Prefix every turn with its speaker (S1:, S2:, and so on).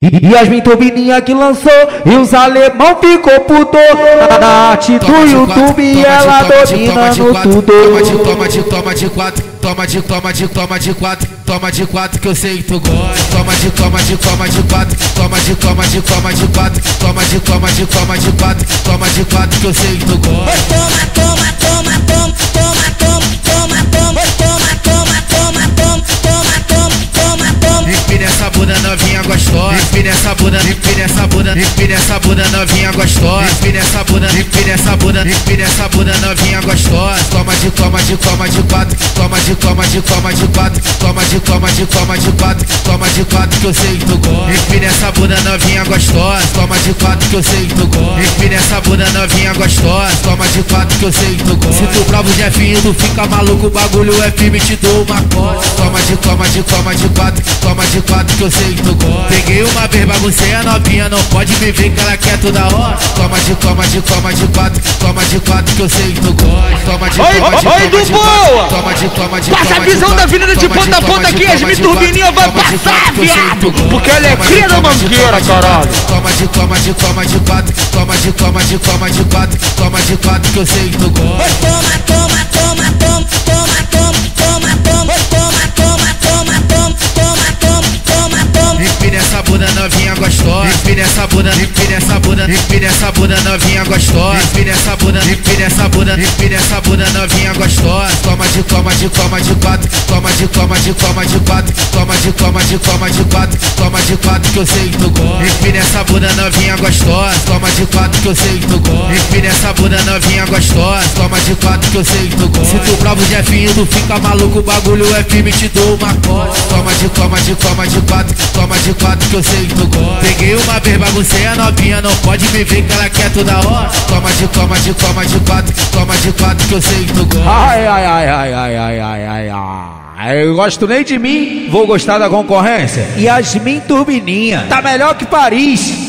S1: E Yasmin Turbininha que lançou E os alemão ficou puto Na arte do YouTube ela domina no tudo
S2: Toma de, toma de, toma de quatro Toma de, toma de, toma de quatro Toma de quatro que eu sei que tu gosta Toma de, toma de, toma de quatro Toma de, toma de, toma de quatro Toma de, toma de, toma de quatro Toma de quatro que eu sei que tu gosta
S3: toma, toma,
S2: Empina essa bunda, empina essa bunda Empina essa bunda novinha gostosa. Empina essa bunda, empina essa bunda Empina essa bunda novinha gostosa. Toma de, toma de, toma de quatro Toma de, toma de, toma de quatro Toma de, toma de, toma de quatro Toma de quatro que eu sei que tu gosta. Empina essa bunda novinha gostosa Toma de quatro que eu sei que tu gosta. Empina essa bunda novinha gostosa Toma de quatro que eu sei que tu gosta. Se tu prova o Jefinho, tu fica maluco O bagulho é firme, te dou uma costa. Toma de, de, toma de quatro Toma de quatro que eu sei que tu gosta Peguei uma vez, baguncei a novinha Não pode me ver que ela quer toda hora Toma de, toma de, toma de quatro Toma de quatro que eu sei que tu gosta Toma de,
S1: Oi,
S2: toma de,
S1: oi,
S2: toma
S1: do
S2: de
S1: boa!
S2: quatro Toma de, toma de,
S1: Passa a visão da avenida de ponta a ponta aqui,
S2: toma
S1: Yasmin Turbininha vai
S2: de
S1: passar, viado. Porque ela é cria da
S2: toma de,
S1: mangueira, caralho.
S2: Toma de, toma de, toma de quatro Toma de, toma de, toma de quatro Toma de quatro que eu sei que tu gosta Empina essa bunda, empina essa bunda Empina essa bunda novinha gostosa. Empina essa bunda, empina essa bunda Empina essa bunda novinha gostosa. Toma de, toma de, toma de quatro Toma de, toma de, toma de quatro Toma de, toma de, toma de quatro Toma de quatro que eu sei que tu gosta. Empina essa bunda novinha gostosa Toma de que eu sei que tu gosta. Empina essa bunda novinha gostosa. Toma de quatro que eu sei que tu gosta. Se tu prova o Jefinho, tu fica maluco. O bagulho é firme, te dou uma costa. Toma de, toma de, toma de quatro Toma de quatro que eu sei que tu gosta. Peguei uma vez, baguncei a novinha Não pode me ver que ela quer toda hora. Toma de, toma de, toma de quatro Toma de quatro que eu sei que tu gosta.
S1: Ai, ai, ai, ai, ai, ai, ai, ai, ai. Eu gosto nem de mim, vou gostar da concorrência. Yasmin Turbininha, tá melhor que Paris.